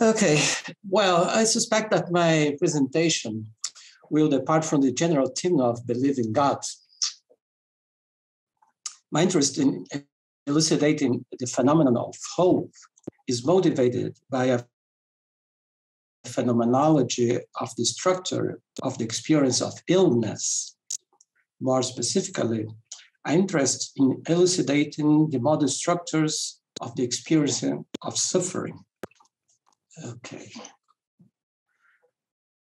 Okay, well, I suspect that my presentation will depart from the general theme of believing God. My interest in elucidating the phenomenon of hope is motivated by a phenomenology of the structure of the experience of illness. More specifically, I'm interested in elucidating the modal structures of the experience of suffering. Okay.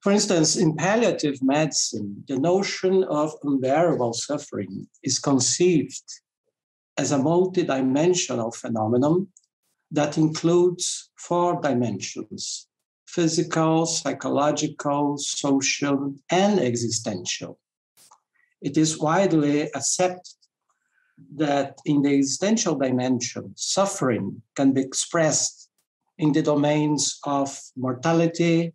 For instance, in palliative medicine, the notion of unbearable suffering is conceived as a multidimensional phenomenon that includes four dimensions physical, psychological, social, and existential. It is widely accepted that in the existential dimension, suffering can be expressed in the domains of mortality,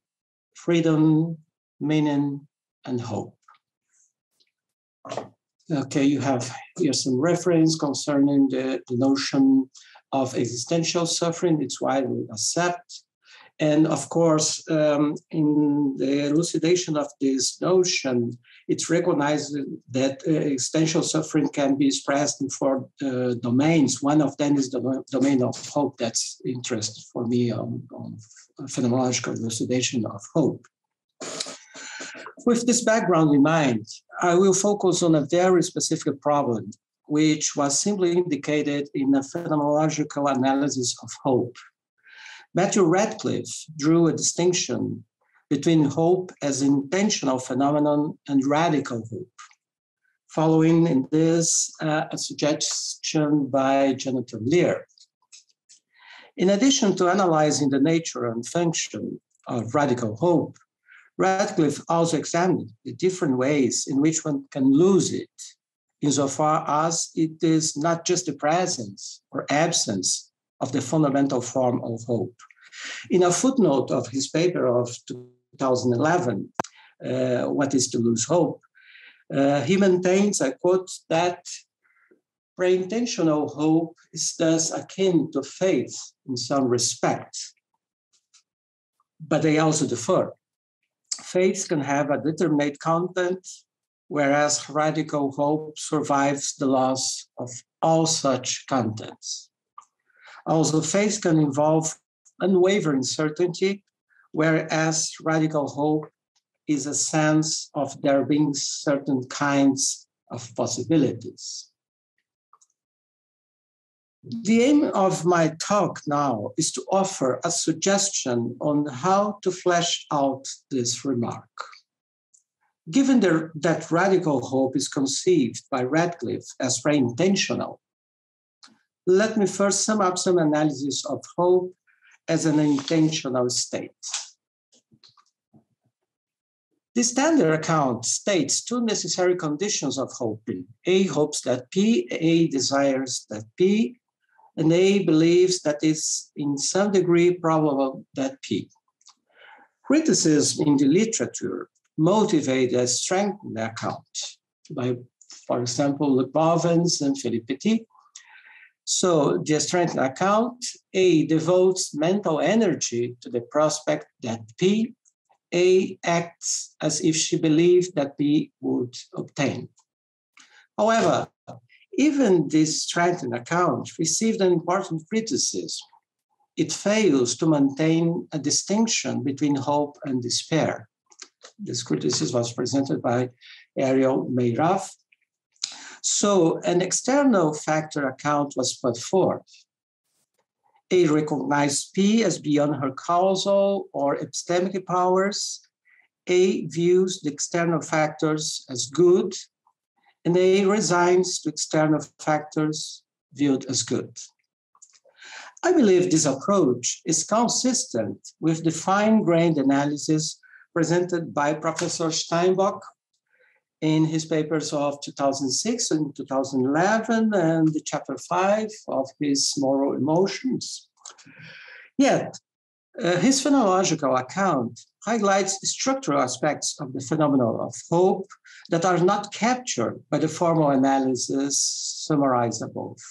freedom, meaning, and hope. Okay, you have here some reference concerning the, notion of existential suffering. It's widely accepted. And of course, um, in the elucidation of this notion, it's recognized that uh, existential suffering can be expressed in four uh, domains. One of them is the domain of hope. That's interest for me on, on phenomenological elucidation of hope. With this background in mind, I will focus on a very specific problem, which was simply indicated in a phenomenological analysis of hope. Matthew Ratcliffe drew a distinction between hope as intentional phenomenon and radical hope. Following in this uh, a suggestion by Jonathan Lear. In addition to analyzing the nature and function of radical hope, Ratcliffe also examined the different ways in which one can lose it, insofar as it is not just the presence or absence of the fundamental form of hope. In a footnote of his paper of 2011, uh, What is to Lose Hope, uh, he maintains, I quote, that pre-intentional hope is thus akin to faith in some respects, but they also differ. Faith can have a determinate content, whereas radical hope survives the loss of all such contents. Also, faith can involve unwavering certainty, whereas radical hope is a sense of there being certain kinds of possibilities. The aim of my talk now is to offer a suggestion on how to flesh out this remark. Given the, that radical hope is conceived by Ratcliffe as very intentional, let me first sum up some analysis of hope as an intentional state. The standard account states two necessary conditions of hoping. A hopes that P, A desires that P, and A believes that it's in some degree probable that P. Criticism in the literature motivate and strengthen the account by, for example, Luc Bovens and Philip Pettit, so the strength account, A devotes mental energy to the prospect that P, A acts as if she believed that P would obtain. However, even this strengthened account received an important criticism. It fails to maintain a distinction between hope and despair. This criticism was presented by Ariel Meirav so an external factor account was put forth. A recognized P as beyond her causal or epistemic powers. A views the external factors as good, and A resigns to external factors viewed as good. I believe this approach is consistent with the fine grained analysis presented by Professor Steinbock in his papers of 2006 and 2011 and the chapter 5 of his moral emotions. Yet, uh, his phenomenological account highlights structural aspects of the phenomenon of hope that are not captured by the formal analysis summarized above.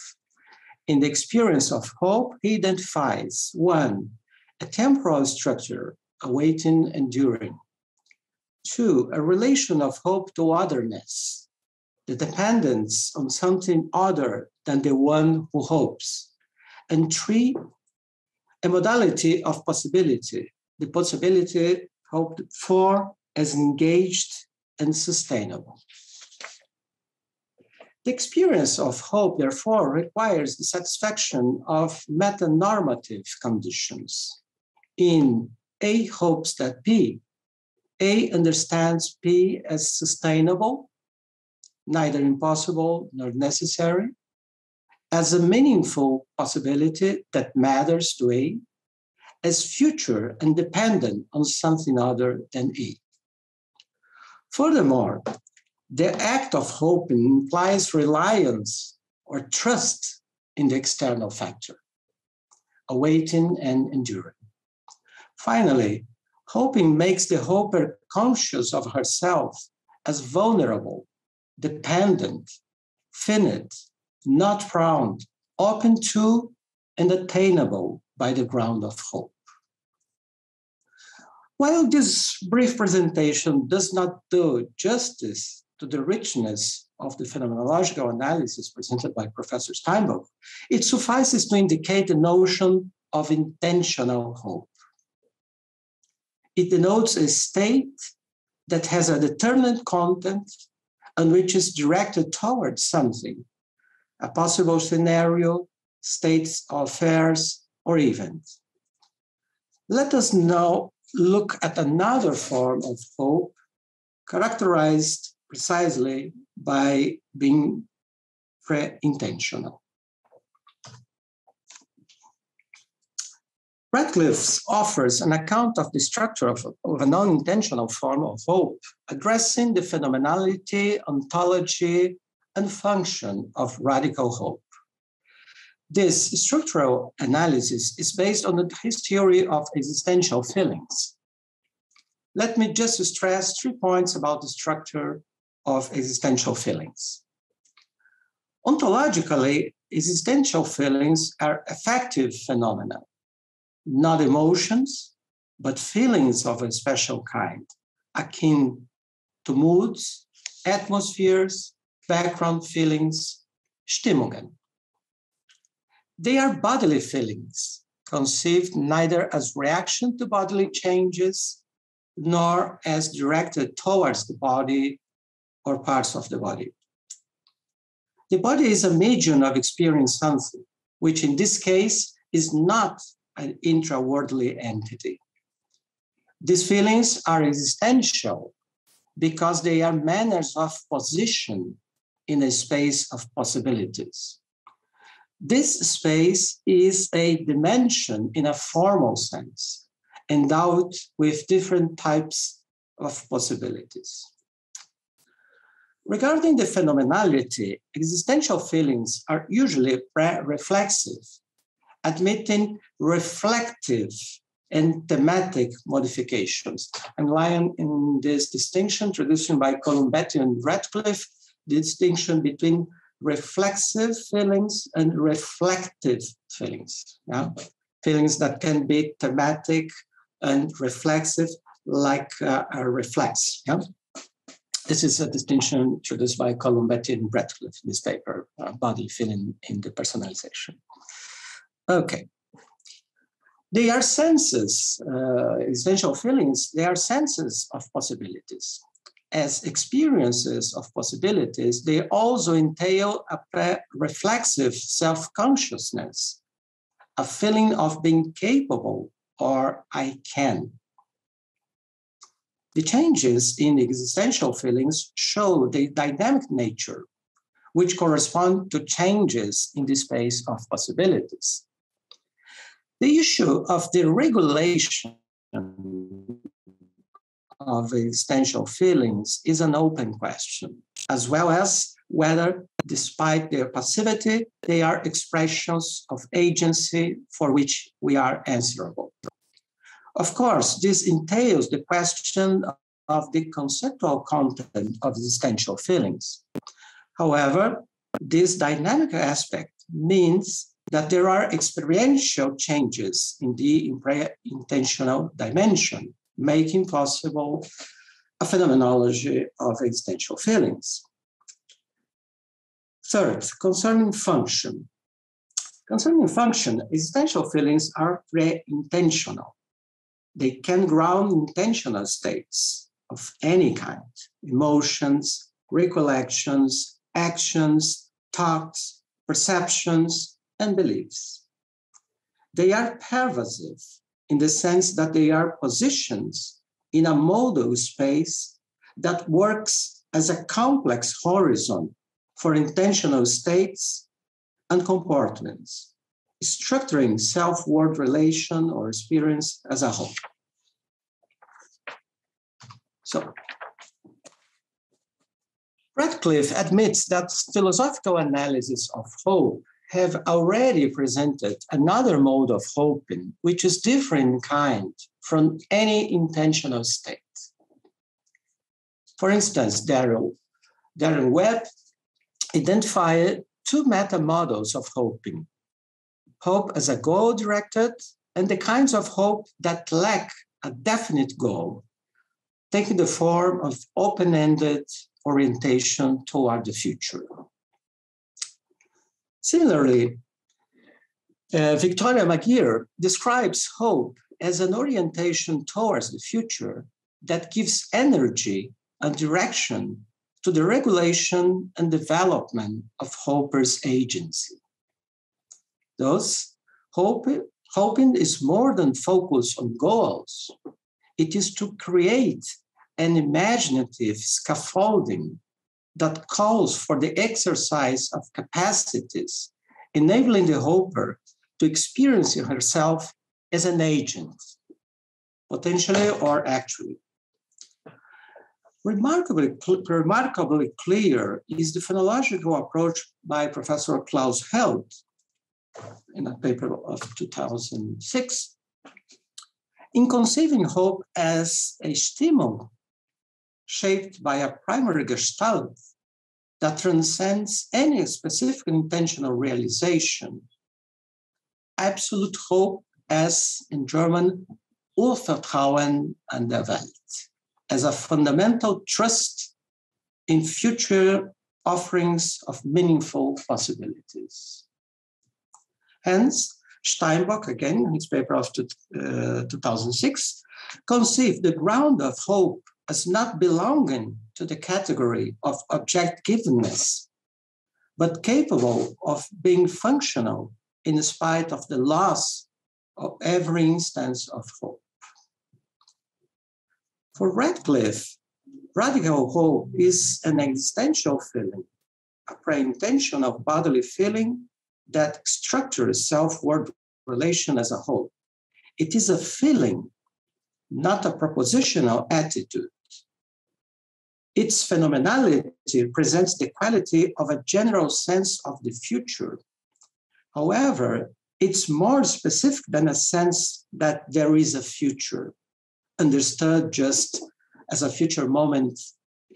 In the experience of hope, he identifies one, a temporal structure, awaiting, enduring. Two, a relation of hope to otherness, the dependence on something other than the one who hopes. And three, a modality of possibility, the possibility hoped for as engaged and sustainable. The experience of hope, therefore, requires the satisfaction of metanormative conditions. In A hopes that P, A understands P as sustainable, neither impossible nor necessary, as a meaningful possibility that matters to A, as future and dependent on something other than A. Furthermore, the act of hoping implies reliance or trust in the external factor, awaiting and enduring. Finally, hoping makes the hoper conscious of herself as vulnerable, dependent, finite, not found, open to, and attainable by the ground of hope. While this brief presentation does not do justice to the richness of the phenomenological analysis presented by Professor Steinbock, it suffices to indicate the notion of intentional hope. It denotes a state that has a determined content and which is directed towards something, a possible scenario, states of affairs, or event. Let us now look at another form of hope characterized precisely by being pre-intentional. Ratcliffe offers an account of the structure of, of a non-intentional form of hope, addressing the phenomenality, ontology, and function of radical hope. This structural analysis is based on his theory of existential feelings. Let me just stress three points about the structure of existential feelings. Ontologically, existential feelings are affective phenomena, not emotions, but feelings of a special kind, akin to moods, atmospheres, background feelings, Stimmungen. They are bodily feelings, conceived neither as reaction to bodily changes nor as directed towards the body or parts of the body. The body is a medium of experiencing something, which in this case is not an intra-worldly entity. These feelings are existential because they are manners of position in a space of possibilities. This space is a dimension in a formal sense, endowed with different types of possibilities. Regarding the phenomenality, existential feelings are usually reflexive, admitting reflective and thematic modifications. I'm relying in this distinction introduced by Colombetti and Ratcliffe, the distinction between reflexive feelings and reflective feelings. Yeah? Feelings that can be thematic and reflexive, like uh, a reflex. Yeah? This is a distinction introduced by Colombetti and Ratcliffe in this paper, uh, body feeling in depersonalization. Okay. They are senses, uh, existential feelings, they are senses of possibilities as experiences of possibilities, they also entail a reflexive self consciousness, a feeling of being capable or I can. The changes in existential feelings show the dynamic nature, which correspond to changes in the space of possibilities. The issue of the regulation of existential feelings is an open question, as well as whether, despite their passivity, they are expressions of agency for which we are answerable. Of course, this entails the question of the conceptual content of existential feelings. However, this dynamic aspect means that there are experiential changes in the intentional dimension, making possible a phenomenology of existential feelings. Third, concerning function. Concerning function, existential feelings are pre-intentional. They can ground intentional states of any kind, emotions, recollections, actions, thoughts, perceptions, and beliefs. They are pervasive in the sense that they are positions in a modal space that works as a complex horizon for intentional states and comportments, structuring self world relation or experience as a whole. So, Ratcliffe admits that philosophical analysis of hope have already presented another mode of hoping, which is different in kind from any intentional state. For instance, Darrell, Darren Webb identified two meta models of hoping hope as a goal directed, and the kinds of hope that lack a definite goal, taking the form of open ended orientation toward the future. Similarly, uh, Victoria McGeer describes hope as an orientation towards the future that gives energy and direction to the regulation and development of Hopper's agency. Thus, hope, hoping is more than focus on goals. It is to create an imaginative scaffolding that calls for the exercise of capacities, enabling the hoper to experience herself as an agent, potentially or actually. Remarkably, remarkably clear is the phonological approach by Professor Klaus Held in a paper of 2006 in conceiving hope as a stimulus shaped by a primary gestalt that transcends any specific intentional realization. Absolute hope, as in German, Urvertrauen an der Welt, as a fundamental trust in future offerings of meaningful possibilities. Hence, Steinbock, again, in his paper of uh, 2006, conceived the ground of hope as not belonging to the category of objectiveness, but capable of being functional in spite of the loss of every instance of hope. For Ratcliffe, radical hope is an existential feeling, a pre-intention of bodily feeling that structures self-world relation as a whole. It is a feeling not a propositional attitude. Its phenomenality presents the quality of a general sense of the future. However, it's more specific than a sense that there is a future, understood just as a future moment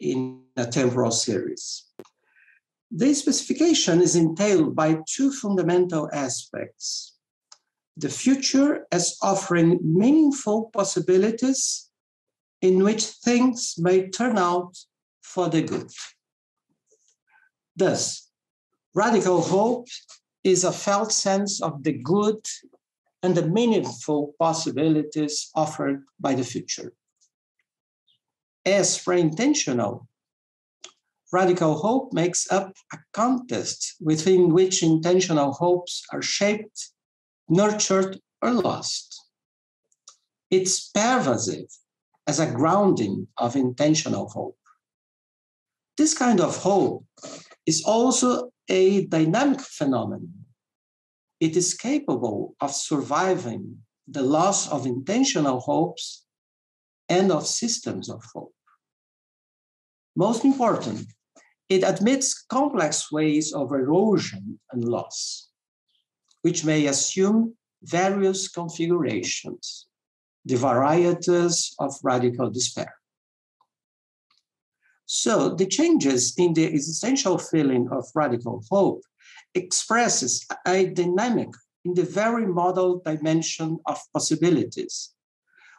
in a temporal series. This specification is entailed by two fundamental aspects the future as offering meaningful possibilities in which things may turn out for the good. Thus, radical hope is a felt sense of the good and the meaningful possibilities offered by the future. As pre intentional, radical hope makes up a context within which intentional hopes are shaped nurtured or lost. It's pervasive as a grounding of intentional hope. This kind of hope is also a dynamic phenomenon. It is capable of surviving the loss of intentional hopes and of systems of hope. Most important, it admits complex ways of erosion and loss which may assume various configurations, the varieties of radical despair. So the changes in the existential feeling of radical hope expresses a dynamic in the very modal dimension of possibilities,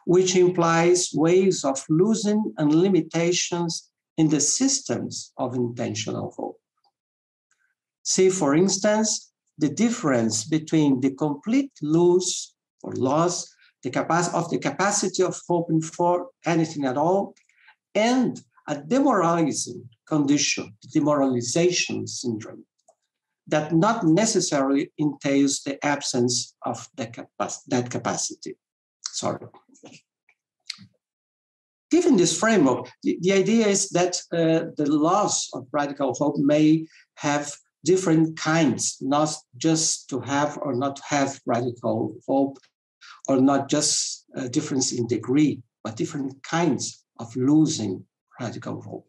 which implies ways of losing and limitations in the systems of intentional hope. See, for instance, the difference between the complete loss or loss the capacity of the capacity of hoping for anything at all, and a demoralizing condition, demoralization syndrome, that not necessarily entails the absence of the that capacity. Sorry. Given this framework, the, the idea is that uh, the loss of radical hope may have different kinds, not just to have or not have radical hope, or not just a difference in degree, but different kinds of losing radical hope.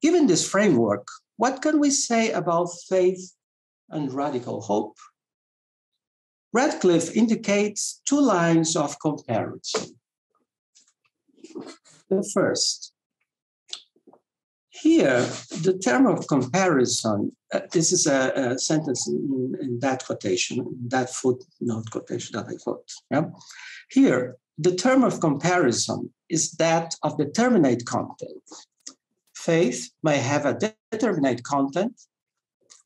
Given this framework, what can we say about faith and radical hope? Ratcliffe indicates two lines of comparison. The first, here, the term of comparison, uh, this is a, a sentence in, in, that quotation, that footnote quotation that I quote. Yeah? Here, the term of comparison is that of determinate content. Faith may have a determinate content,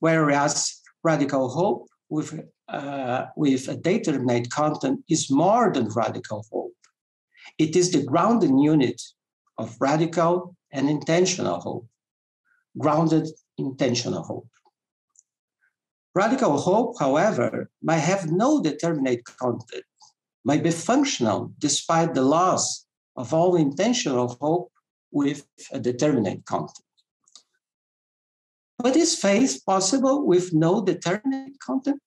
whereas radical hope with, uh, with a determinate content is more than radical hope. It is the grounding unit of radical and intentional hope, grounded intentional hope. Radical hope, however, might have no determinate content, might be functional despite the loss of all intentional hope with a determinate content. But is faith possible with no determinate content?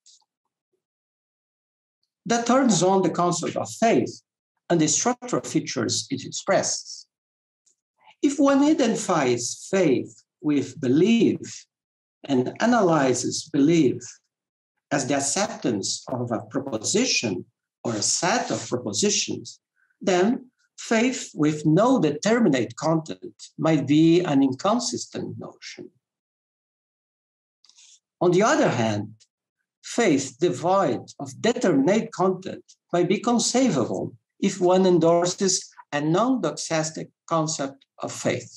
That turns on the concept of faith and the structural features it expresses. If one identifies faith with belief and analyzes belief as the acceptance of a proposition or a set of propositions, then faith with no determinate content might be an inconsistent notion. On the other hand, faith devoid of determinate content might be conceivable if one endorses a non-doxastic concept of faith.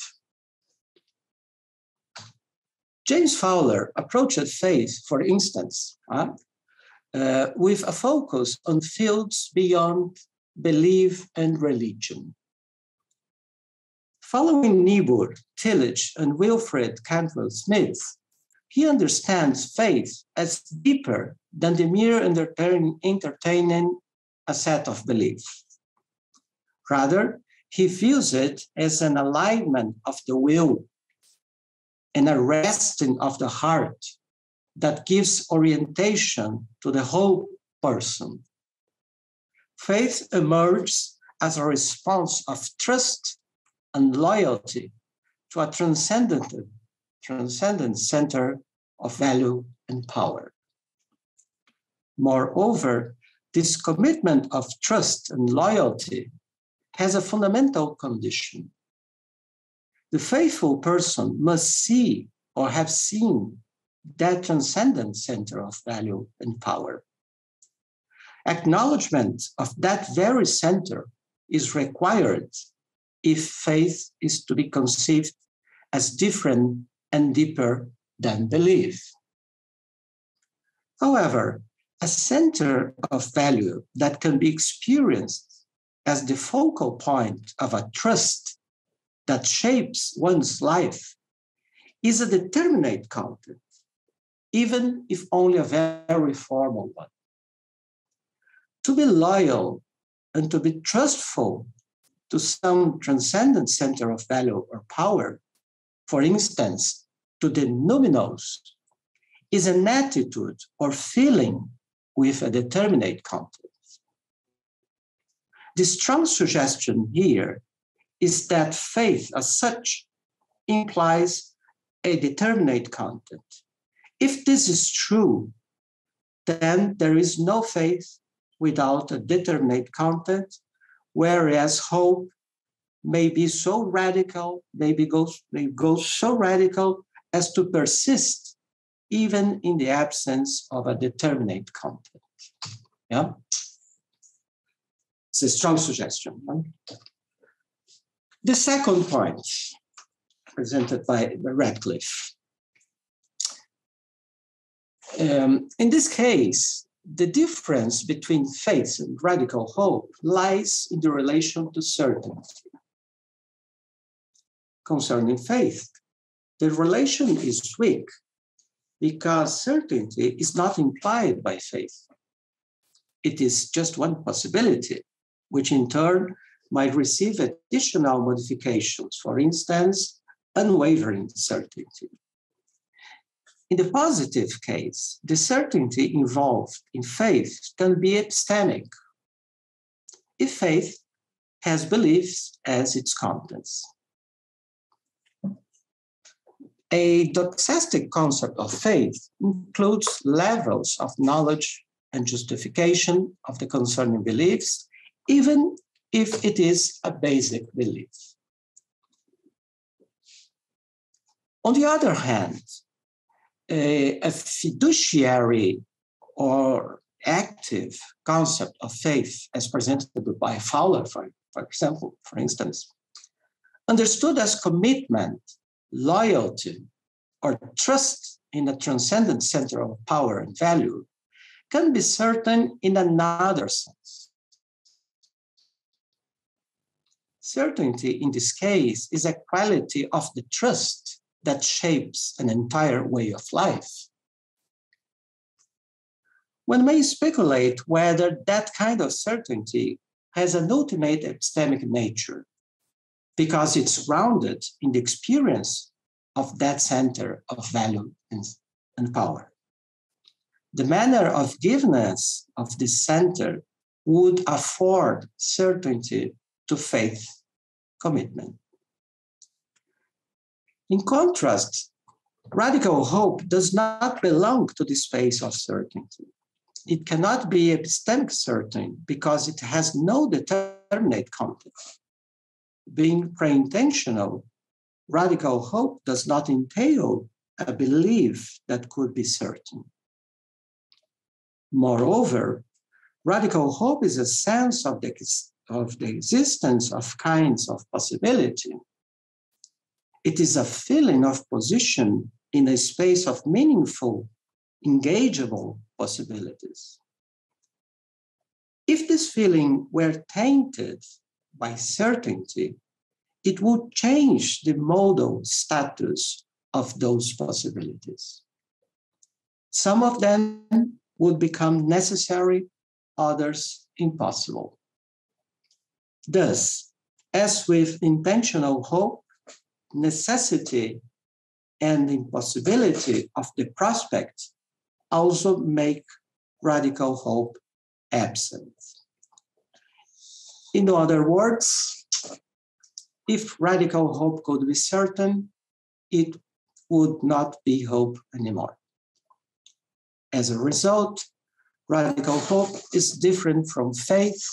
James Fowler approached faith, for instance, uh, uh, with a focus on fields beyond belief and religion. Following Niebuhr, Tillich, and Wilfred Cantwell Smith, he understands faith as deeper than the mere entertaining a set of beliefs. Rather, he views it as an alignment of the will and a resting of the heart that gives orientation to the whole person. Faith emerges as a response of trust and loyalty to a transcendent, transcendent center of value and power. Moreover, this commitment of trust and loyalty has a fundamental condition. The faithful person must see or have seen that transcendent center of value and power. Acknowledgement of that very center is required if faith is to be conceived as different and deeper than belief. However, a center of value that can be experienced as the focal point of a trust that shapes one's life is a determinate content, even if only a very formal one. To be loyal and to be trustful to some transcendent center of value or power, for instance, to the numinous, is an attitude or feeling with a determinate content. The strong suggestion here is that faith as such implies a determinate content. If this is true, then there is no faith without a determinate content, whereas hope may be so radical, maybe goes, may go so radical as to persist even in the absence of a determinate content. Yeah? It's a strong suggestion. The second point presented by Ratcliffe. Um, in this case, the difference between faith and radical hope lies in the relation to certainty. Concerning faith, the relation is weak because certainty is not implied by faith. It is just one possibility, which in turn might receive additional modifications, for instance, unwavering certainty. In the positive case, the certainty involved in faith can be epistemic if faith has beliefs as its contents. A doxastic concept of faith includes levels of knowledge and justification of the concerning beliefs, even if it is a basic belief. On the other hand, a, a fiduciary or active concept of faith, as presented by Fowler, for, for example, for instance, understood as commitment, loyalty, or trust in a transcendent center of power and value, can be certain in another sense. Certainty in this case is a quality of the trust that shapes an entire way of life. One may speculate whether that kind of certainty has an ultimate epistemic nature because it's grounded in the experience of that center of value and, and power. The manner of givenness of this center would afford certainty to faith commitment. In contrast, radical hope does not belong to the space of certainty. It cannot be epistemic certain because it has no determinate content. Being pre-intentional, radical hope does not entail a belief that could be certain. Moreover, radical hope is a sense of the, of the existence of kinds of possibility it is a feeling of position in a space of meaningful, engageable possibilities. If this feeling were tainted by certainty, it would change the modal status of those possibilities. Some of them would become necessary, others impossible. Thus, as with intentional hope, necessity and impossibility of the prospect also make radical hope absent. In other words, if radical hope could be certain, it would not be hope anymore. As a result, radical hope is different from faith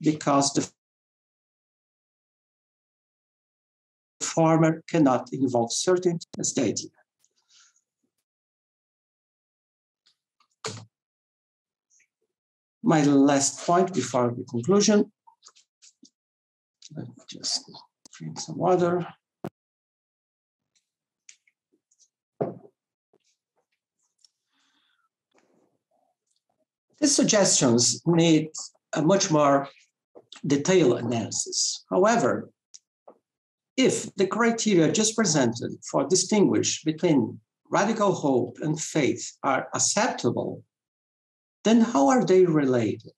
because the farmer cannot involve certain data. My last point before the conclusion. Let me just drink some water. These suggestions need a much more detailed analysis. However, if the criteria just presented for distinguish between radical hope and faith are acceptable, then how are they related?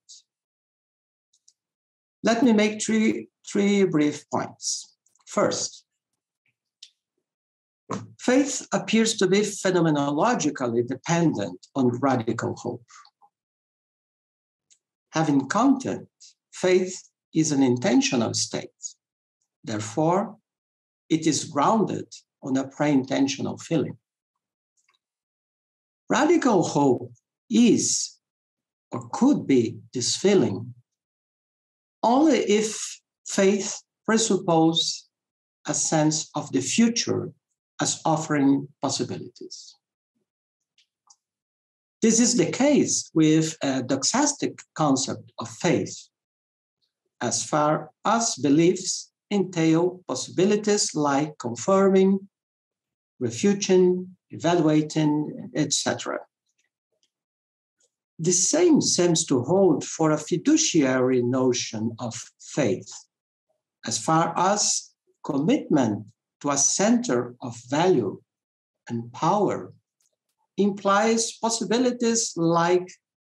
Let me make three, three brief points. First, faith appears to be phenomenologically dependent on radical hope. Having content, faith is an intentional state. Therefore, it is grounded on a pre-intentional feeling. Radical hope is or could be this feeling only if faith presupposes a sense of the future as offering possibilities. This is the case with a doxastic concept of faith, as far as beliefs entail possibilities like confirming, refuting, evaluating, etc. The same seems to hold for a fiduciary notion of faith, as far as commitment to a center of value and power implies possibilities like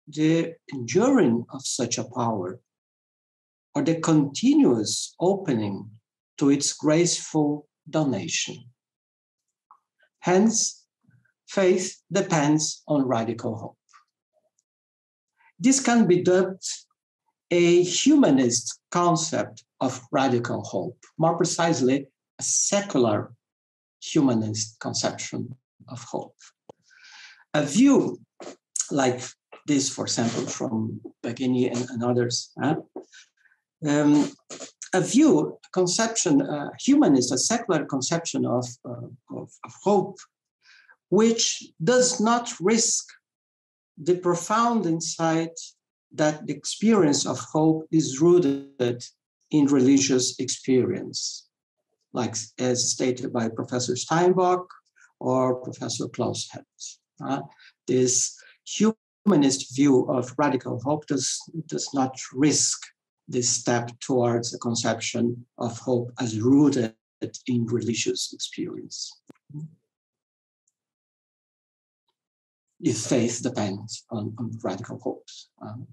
the enduring of such a power or the continuous opening to its graceful donation. Hence, faith depends on radical hope. This can be dubbed a humanist concept of radical hope, more precisely, a secular humanist conception of hope. A view like this, for example, from Baggini and, and others, uh, um, a view, a conception, a humanist, a secular conception of, uh, of, of hope, which does not risk the profound insight that the experience of hope is rooted in religious experience, like as stated by Professor Steinbock or Professor Klaus Hess. Uh, this humanist view of radical hope does, does not risk this step towards a conception of hope as rooted in religious experience. If faith depends on, on radical hopes. Um,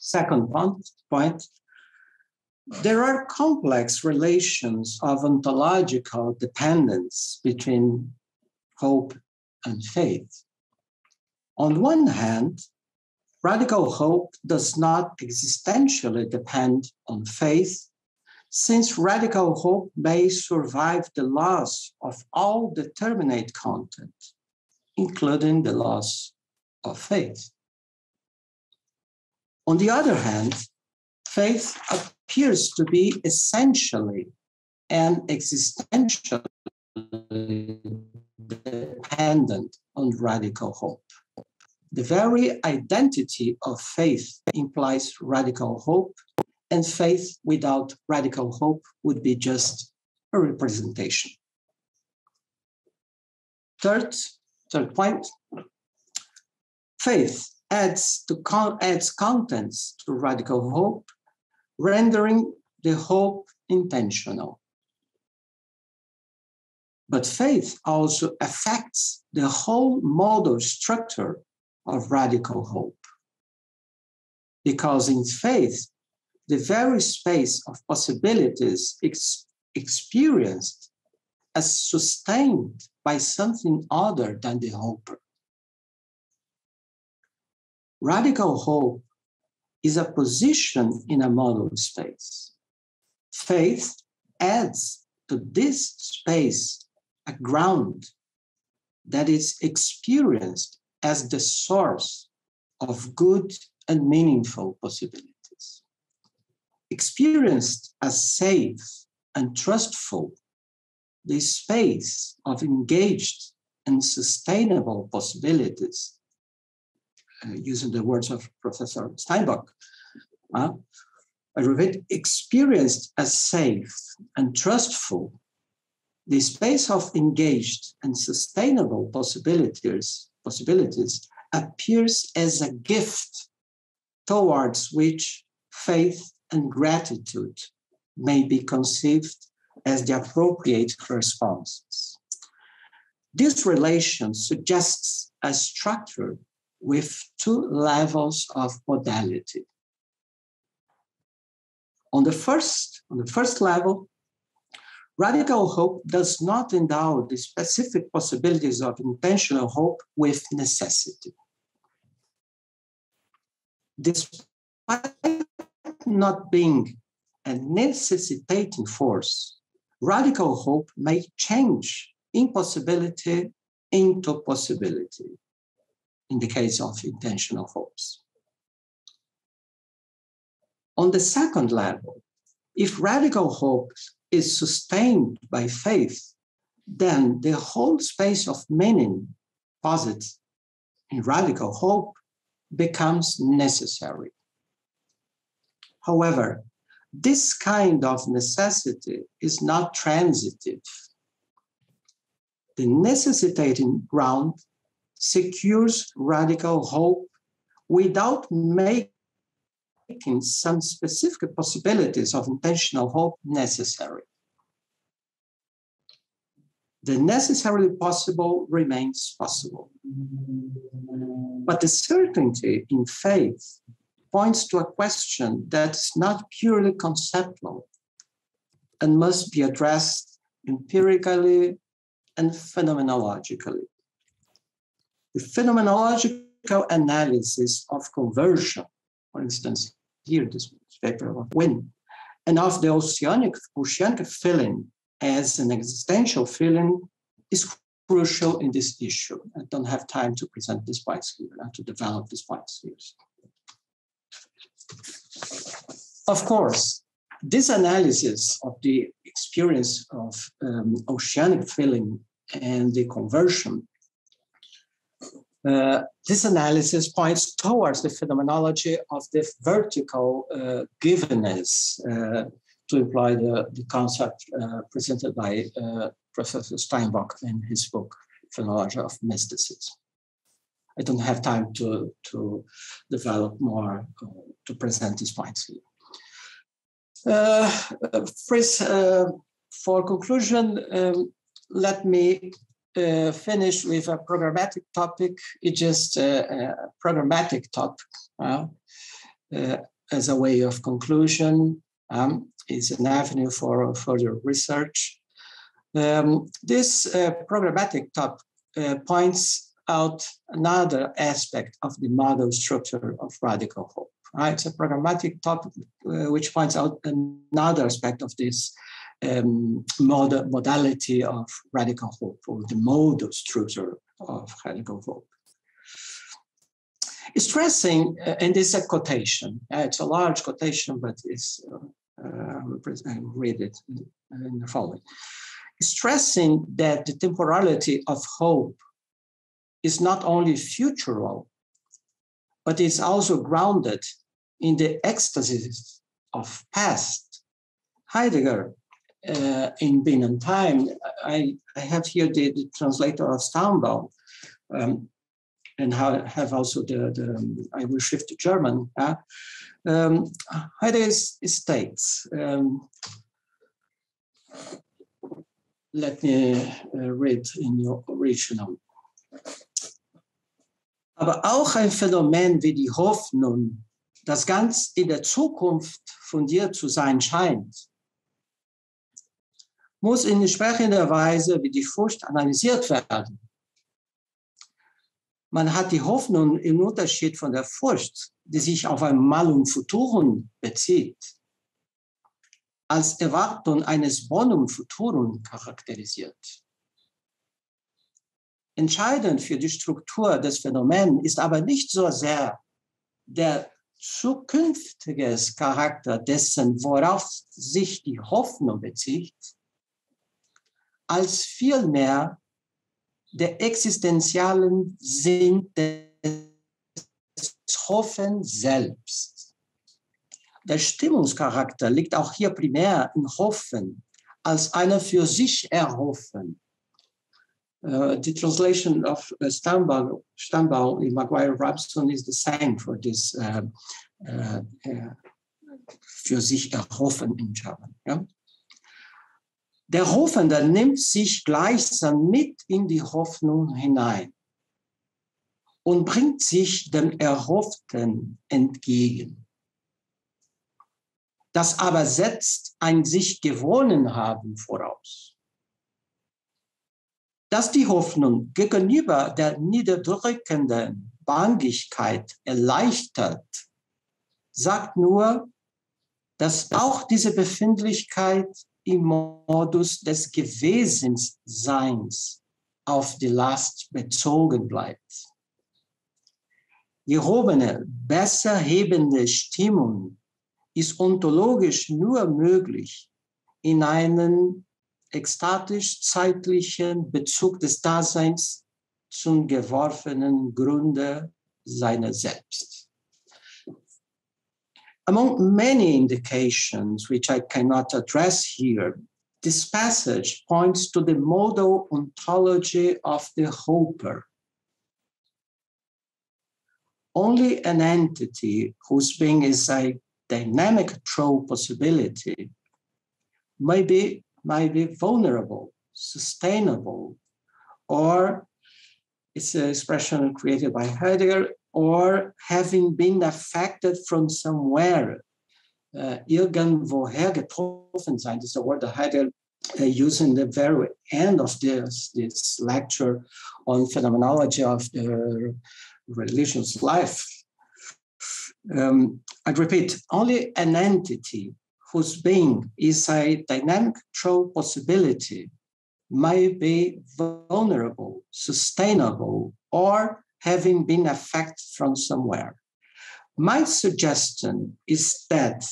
second point, point, there are complex relations of ontological dependence between hope and faith. On one hand, radical hope does not existentially depend on faith, since radical hope may survive the loss of all determinate content, including the loss of faith. On the other hand, faith appears to be essentially and existentially dependent on radical hope. The very identity of faith implies radical hope, and faith without radical hope would be just a representation. Third, third point, faith adds, to con- adds contents to radical hope, rendering the hope intentional. But faith also affects the whole modal structure of radical hope. Because in faith, the very space of possibilities ex- experienced as sustained by something other than the hoper. Radical hope is a position in a modal space. Faith adds to this space a ground that is experienced as the source of good and meaningful possibilities. Experienced as safe and trustful, the space of engaged and sustainable possibilities, uh, using the words of Professor Steinbock, uh, I repeat, experienced as safe and trustful the space of engaged and sustainable possibilities, possibilities appears as a gift towards which faith and gratitude may be conceived as the appropriate responses. This relation suggests a structure with two levels of modality. On the first, on the first level, Radical hope does not endow the specific possibilities of intentional hope with necessity. Despite not being a necessitating force, radical hope may change impossibility into possibility in the case of intentional hopes. On the second level, if radical hopes is sustained by faith, then the whole space of meaning posits in radical hope becomes necessary. However, this kind of necessity is not transitive. The necessitating ground secures radical hope without making some specific possibilities of intentional hope necessary. The necessarily possible remains possible. But the certainty in faith points to a question that's not purely conceptual and must be addressed empirically and phenomenologically. The phenomenological analysis of conversion, for instance, here this paper of Wynne, and of the oceanic, oceanic feeling as an existential feeling is crucial in this issue. I don't have time to present this points here, to develop these points here. Of course, this analysis of the experience of um, oceanic feeling and the conversion, uh, this analysis points towards the phenomenology of the vertical uh, givenness, uh, to employ the, the concept uh, presented by uh, Professor Steinbock in his book, Phenomenology of Mysticism. I don't have time to, to develop more, to present these points here. Uh, first, for conclusion, um, let me uh, finish with a programmatic topic. It's just a, a programmatic topic uh, uh, as a way of conclusion. Um, is an avenue for further research. Um, this programmatic topic points out another aspect of the modal structure of radical hope. Right? It's a programmatic topic uh, which points out another aspect of this um, mod- modality of radical hope or the modal structure of radical hope. Stressing, uh, and this is a quotation, uh, it's a large quotation, but it's, uh, uh I read it in the following. Stressing that the temporality of hope is not only futural, but it's also grounded in the ecstasies of past. Heidegger, uh, in Being and Time, I, I have here the, the translator of Stambaugh, um, and have also the, the I will shift to German. Uh, um, Heidegger states, um, let me uh, read in your original. Aber auch ein Phänomen wie die Hoffnung, das ganz in der Zukunft fundiert zu sein scheint, muss in entsprechender Weise wie die Furcht analysiert werden. Man hat die Hoffnung im Unterschied von der Furcht, die sich auf ein Malum Futurum bezieht, als Erwartung eines Bonum Futurum charakterisiert. Entscheidend für die Struktur des Phänomens ist aber nicht so sehr der zukünftige Charakter dessen, worauf sich die Hoffnung bezieht, als vielmehr der existenzialen Sinn des Hoffens selbst. Der Stimmungscharakter liegt auch hier primär im Hoffen als einer für sich erhoffen uh, the translation of uh, Stambal, Stambal in Maguire Rabson is the same for this uh, für sich erhoffen in German. Ja? Der Hoffende nimmt sich gleichsam mit in die Hoffnung hinein und bringt sich dem Erhofften entgegen. Das aber setzt ein sich gewonnen haben voraus dass die Hoffnung gegenüber der niederdrückenden Bangigkeit erleichtert, sagt nur, dass auch diese Befindlichkeit im Modus des Gewesensseins auf die Last bezogen bleibt. Gehobene, besser hebende Stimmung ist ontologisch nur möglich in einen ekstatisch-zeitlichen Bezug des Daseins zum geworfenen Grunde seiner selbst. Among many indications, which I cannot address here, this passage points to the modal ontology of the hoper. Only an entity whose being is a dynamic true possibility may be, might be vulnerable, sustainable, or it's an expression created by Heidegger, or having been affected from somewhere. Uh, sein, this is a word Heidegger uh, used in the very end of this, this lecture on phenomenology of the religious life. Um, I repeat, only an entity whose being is a dynamic true possibility may be vulnerable, sustainable, or having been affected from somewhere. My suggestion is that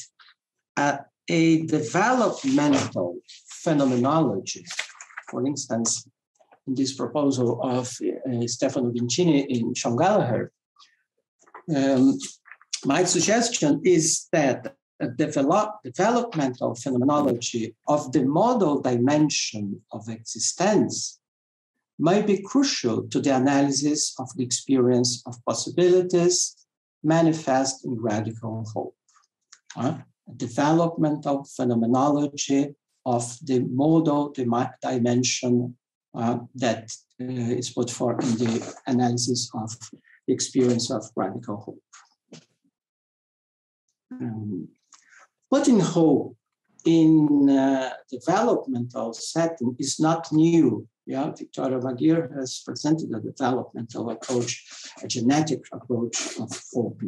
uh, a developmental phenomenology, for instance, in this proposal of uh, Stefano Vincini in Shaun Gallagher, um, my suggestion is that a develop, developmental phenomenology of the modal dimension of existence may be crucial to the analysis of the experience of possibilities manifest in radical hope. Uh, a developmental phenomenology of the modal dimension uh, that uh, is put forth in the analysis of the experience of radical hope. Um, putting hope in uh, developmental setting is not new. Yeah, Victoria McGeer has presented a developmental approach, a genetic approach of hope.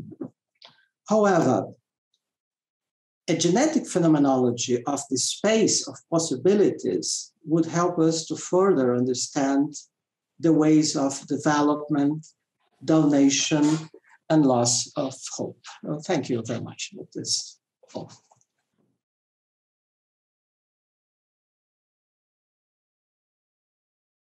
However, a genetic phenomenology of the space of possibilities would help us to further understand the ways of development, donation, and loss of hope. Well, thank you very much. That is all.